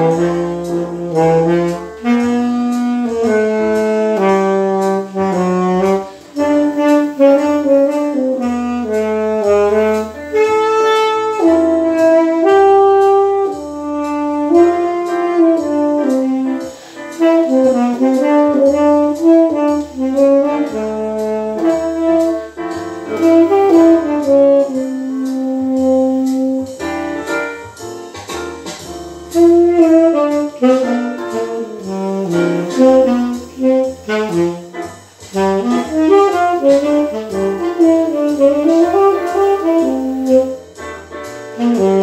Oh, oh, oh, oh. Mm-hmm.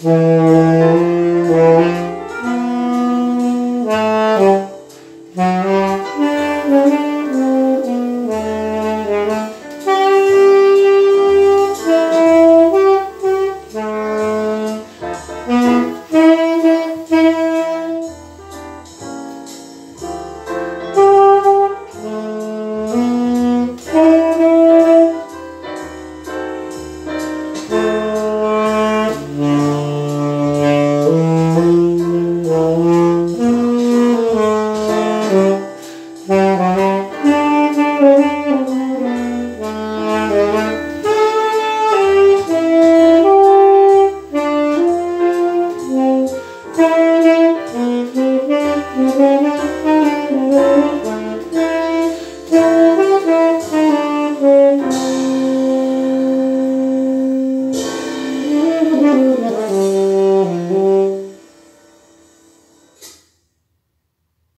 Mm-hmm. Música